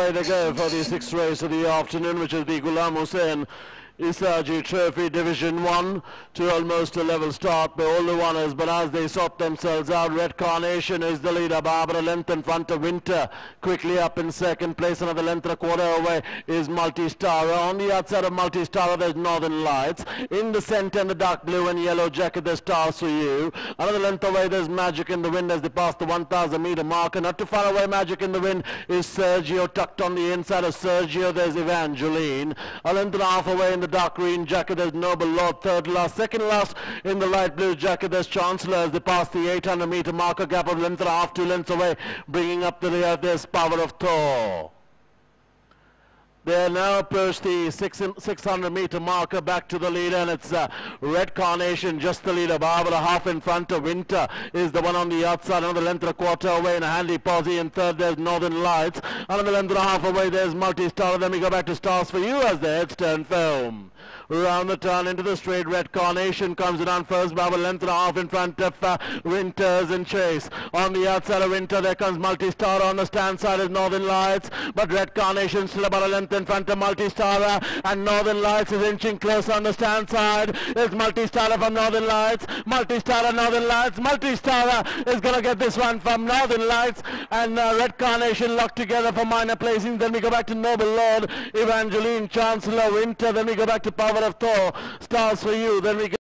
away they go for the sixth race of the afternoon, which is the Gulamhusein Essaji Trophy Division 1 to almost a level start by all the runners, but as they sort themselves out, Red Carnation is the leader, Barbara length in front of Winter, quickly up in second place, another length and a quarter away is Multi-Star. On the outside of Multi-Star, there's Northern Lights. In the center, in the dark blue and yellow jacket, there's Stars for You. Another length away, there's Magic in the Wind as they pass the 1,000 meter marker. Not too far away, Magic in the Wind is Sergio, tucked on the inside of Sergio, there's Evangeline. A length and a half away in the dark green jacket, there's Noble Lord, third last. Second last in the light blue jacket, there's Chancellor as they pass the 800 meter marker, gap of length and a half, two lengths away, bringing up the rear, there's Power of Thor. They now approach the six 600 meter marker back to the leader and it's uh, Red Carnation just the leader. Barbara half in front of Winter is the one on the outside. Another length and a quarter away in a handy posse. In third there's Northern Lights. Another length and a half away there's Multi-Star. Then we go back to Stars for You as the heads turn film. Round the turn into the straight. Red Carnation comes down first. Barbara length and a half in front of uh, Winters and Chase. On the outside of Winter there comes Multi-Star. On the stand side is Northern Lights. But Red Carnation still about a length in front of Multi-Star and Northern Lights is inching close on the stand side. It's Multi-Star from Northern Lights. Multi-Star Northern Lights. Multi-Star is going to get this one from Northern Lights and uh, Red Carnation locked together for minor placing. Then we go back to Noble Lord, Evangeline, Chancellor, Winter. Then we go back to Power of Thor. Stars for you. Then we